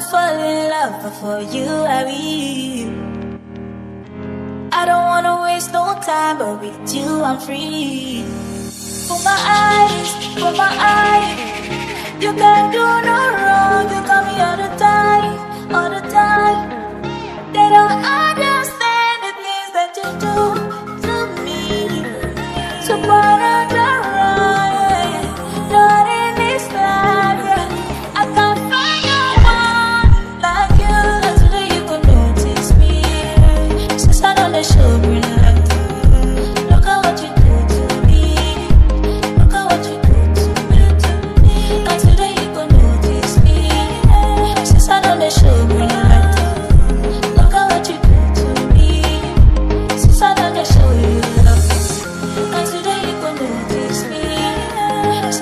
fall in love before you I be. I don't wanna waste no time, but with you I'm free. For my eyes, for my eyes, you can't do no wrong.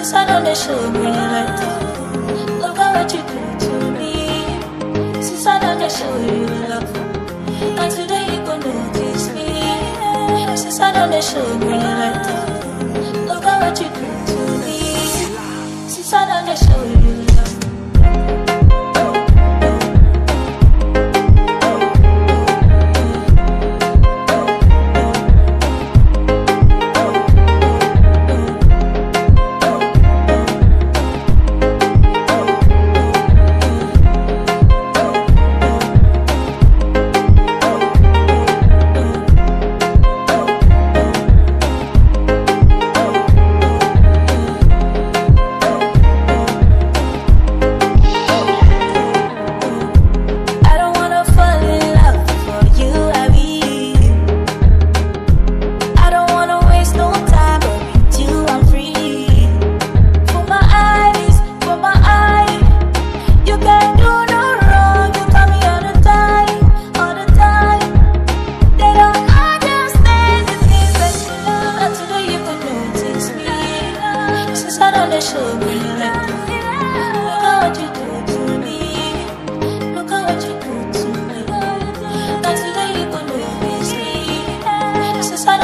Since I the show me like Look at what you do to me. Since I the show you love. And today you gon' notice me Since I they show me like Look at what you do to me Since I know they show Show at what you do to me. Look at what you do to me. Me. Since I